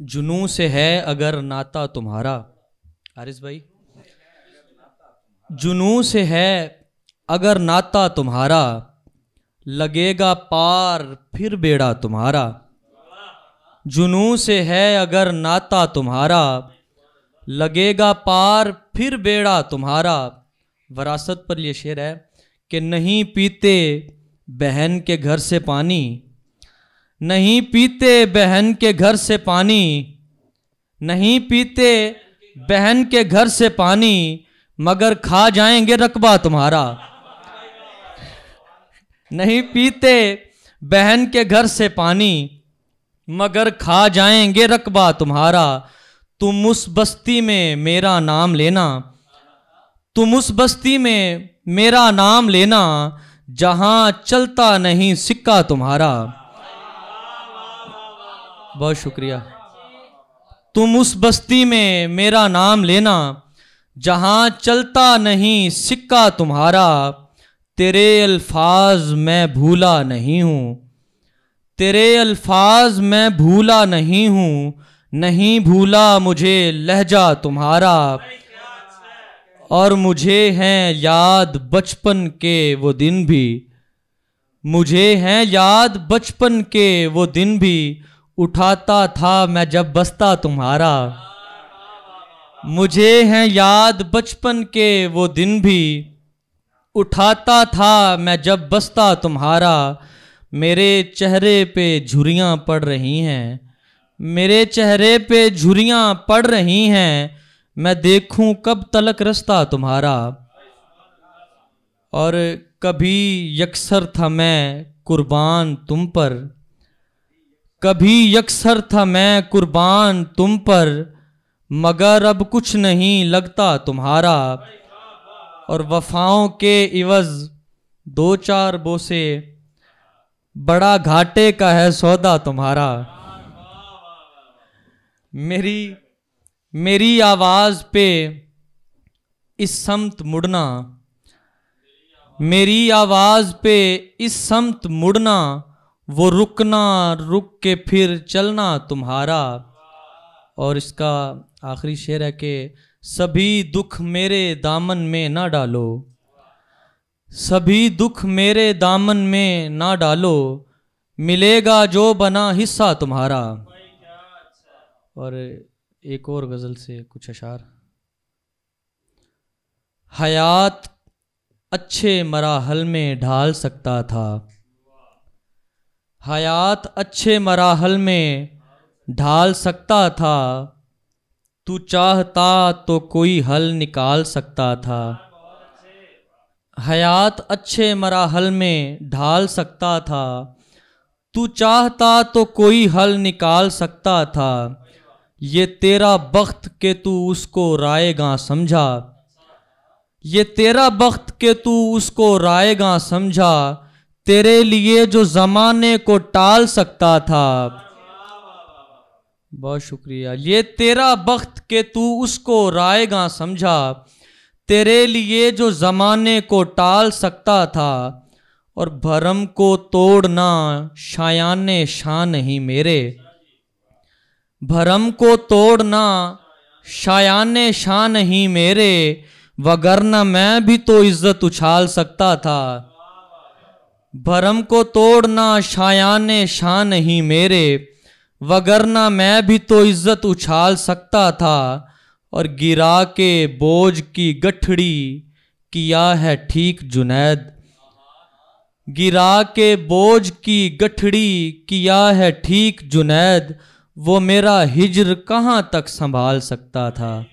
जुनू से है अगर नाता तुम्हारा। हारिस भाई। जुनू से है अगर नाता तुम्हारा, लगेगा पार फिर बेड़ा तुम्हारा। जुनू से है अगर नाता तुम्हारा, लगेगा पार फिर बेड़ा तुम्हारा। वरासत पर यह शेर है कि नहीं पीते बहन के घर से पानी नहीं पीते बहन के घर से पानी, नहीं पीते बहन के घर से पानी, मगर खा जाएँगे रकबा तुम्हारा। नहीं पीते बहन के घर से पानी, मगर खा जाएँगे रकबा तुम्हारा। तुम उस बस्ती में मेरा नाम लेना, तुम उस बस्ती में मेरा नाम लेना, जहाँ चलता नहीं सिक्का तुम्हारा। बहुत शुक्रिया। तुम उस बस्ती में मेरा नाम लेना, जहाँ चलता नहीं सिक्का तुम्हारा, तेरे अल्फाज मैं भूला नहीं हूँ। तेरे अल्फाज मैं भूला नहीं हूँ, नहीं भूला मुझे लहजा तुम्हारा। और मुझे हैं याद बचपन के वो दिन भी। मुझे हैं याद बचपन के वो दिन भी उठाता था मैं जब बसता तुम्हारा। मुझे हैं याद बचपन के वो दिन भी। उठाता था मैं जब बसता तुम्हारा। मेरे चेहरे पे झुरियाँ पड़ रही हैं। मेरे चेहरे पे झुरियाँ पड़ रही हैं। मैं देखूँ कब तलक रास्ता तुम्हारा। और कभी यकसर था मैं कुर्बान तुम पर। कभी यकसर था मैं कुर्बान तुम पर, मगर अब कुछ नहीं लगता तुम्हारा। और वफाओं के इवज दो चार बोसे, बड़ा घाटे का है सौदा तुम्हारा। मेरी मेरी आवाज़ पे इस समत मुड़ना, मेरी आवाज़ पे इस समत मुड़ना वो रुकना, रुक के फिर चलना तुम्हारा। और इसका आखिरी शेर है कि सभी दुख मेरे दामन में ना डालो। सभी दुख मेरे दामन में ना डालो। मिलेगा जो बना हिस्सा तुम्हारा। और एक और गज़ल से कुछ अशार। हयात अच्छे मराहल में ढाल सकता था। हयात अच्छे मराहल में ढाल सकता था। तू चाहता तो कोई हल निकाल सकता था। हयात अच्छे मराहल में ढाल सकता था। तू चाहता तो कोई हल निकाल सकता था। ये तेरा बख्त के तू उसको रायगा समझा। ये तेरा बख्त के तू उसको रायगा समझा। तेरे लिए जो जमाने को टाल सकता था। बहुत शुक्रिया। ये तेरा बख्त के तू उसको रायगा समझा। तेरे लिए जो जमाने को टाल सकता था और भरम को तोड़ना शायान शान नहीं मेरे। भरम को तोड़ना शायान शान नहीं मेरे, वगरना मैं भी तो इज़्ज़त उछाल सकता था। भरम को तोड़ना शायान शाह नहीं मेरे वगरना मैं भी तो इज़्ज़त उछाल सकता था, और गिरा के बोझ की गठड़ी किया है ठीक जुनैद। गिरा के बोझ की गठड़ी किया है ठीक जुनैद, वो मेरा हिजर कहाँ तक संभाल सकता था?